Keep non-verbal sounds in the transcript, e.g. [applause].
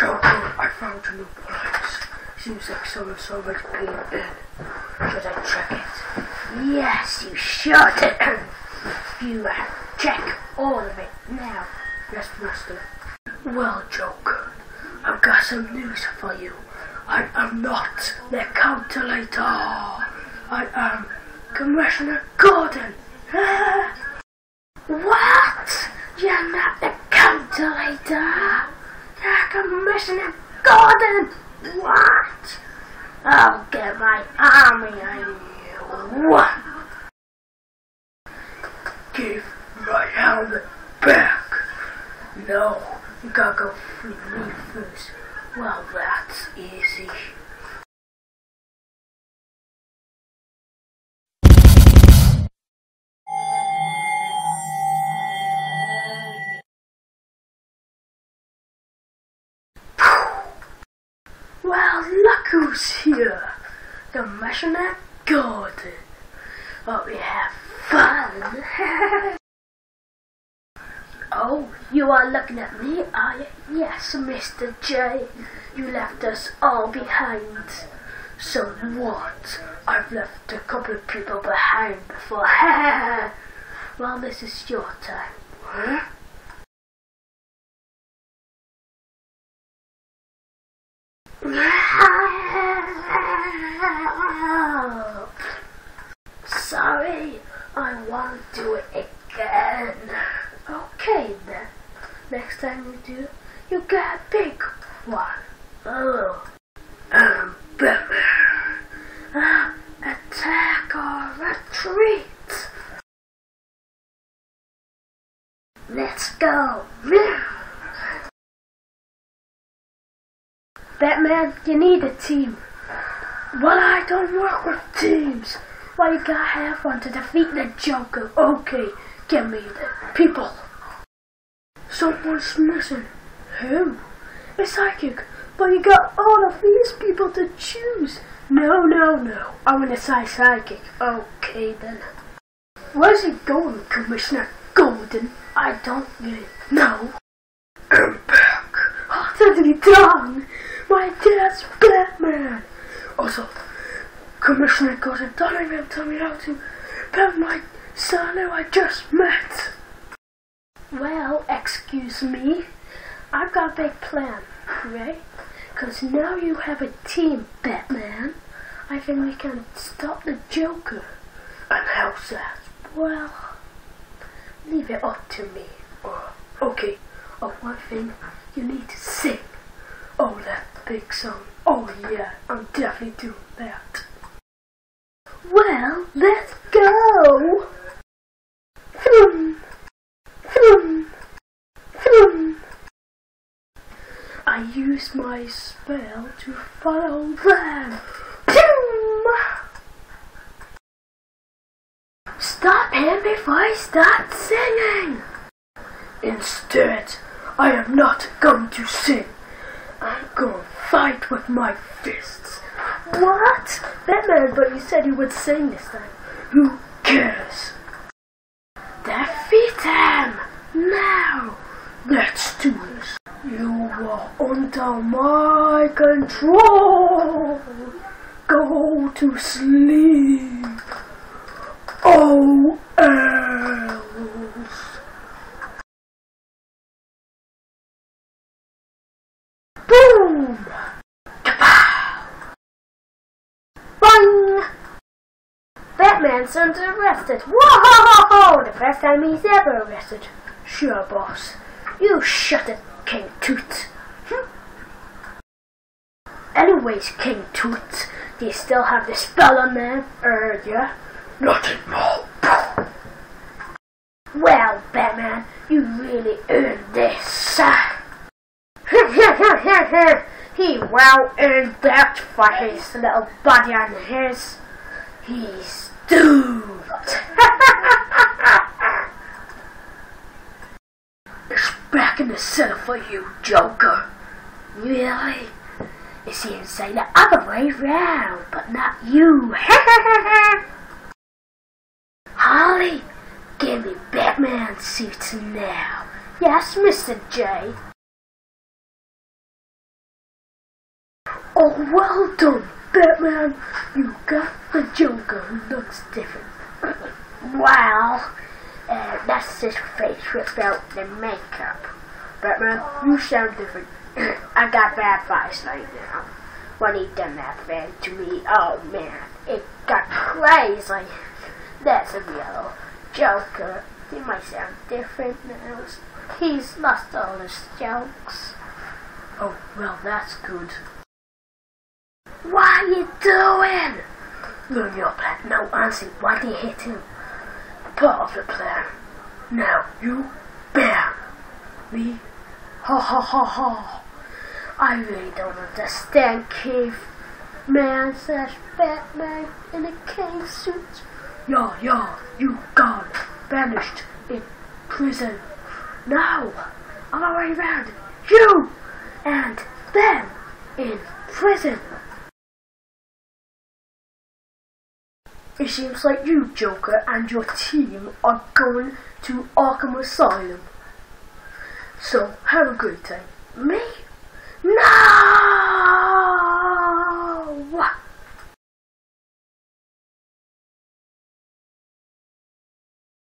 Joker, I found a new place. Seems like someone's already been in. Should I check it? Yes, you should. you check all of it now. Yes, Master. Well, Joker, I've got some news for you. I am not the calculator. I am Commissioner Gordon. [laughs] what? You're not the calculator. Commissioner Gordon. What? I'll get my army on you. Give my helmet back. No, you gotta go free me first. Well, that's easy. Well, look who's here! The Commissioner Gordon. Hope we have fun. [laughs] oh, you are looking at me, are you? Yes, Mr. J. You left us all behind. So what? I've left a couple of people behind before. [laughs] well, this is your time. Huh? Sorry, I won't do it again. Okay then. Next time you do, you get a big one. Oh. Um. Uh, attack or retreat. Let's go. Batman, you need a team. Well, I don't work with teams. Well, you gotta have one to defeat the Joker. Okay, give me the people. Someone's missing. Who? A psychic. But you got all of these people to choose. No, no, no. I'm gonna say psychic. Okay then. Where's he going, Commissioner Golden? I don't really know. I'm back. Oh, Anthony Dong! My dad's Batman! Also, Commissioner Gordon, don't even tell me how to bet my son who I just met. Well, excuse me. I've got a big plan, right? Because now you have a team, Batman. I think we can stop the Joker. And how's that? Well, leave it up to me. Oh, okay. Oh, one thing, you need to sing. Oh, that big song. Oh, yeah, I'm definitely doing that. Well, let's go! Vroom, vroom, vroom. I use my spell to follow them. Boom! Stop him before I start singing! Instead, I am not going to sing. I'm going fight with my fists. What? Batman, but you said you would sing this time. Who cares? Defeat him! Now! Let's do this. You are under my control. Go to sleep. Oh, Boom! Bang! Batman son's arrested. Whoa! The first time he's ever arrested. Sure, boss. You shut it, King Tut. Hm? Anyways, King Tut, do you still have the spell on there? Er, yeah? Nothing more. Well, Batman, you really earned this. he well that for his little body on his. He's doomed. [laughs] it's back in the center for you, Joker. Really? It seems like the other way round, but not you. [laughs] Holly, give me Batman suits now. Yes, Mr. J. well done, Batman. You got the Joker who looks different. Well, uh, that's his face without the makeup. Batman, you sound different. [coughs] I got bad vibes right now. When he done that thing to me, oh man, it got crazy. That's a real Joker. He might sound different now. He's lost all his jokes. Oh, well, that's good. What are you doing? Learn your plan. Now, Ansi, why do you hit him? Part of the plan. Now, you bear me. Ha ha ha ha. I really don't understand cave man slash Batman in a cave suit. Yeah, yeah, you gone. Banished in prison. The way around. You and them in prison. It seems like you, Joker, and your team are going to Arkham Asylum. So, have a great time. Me? No!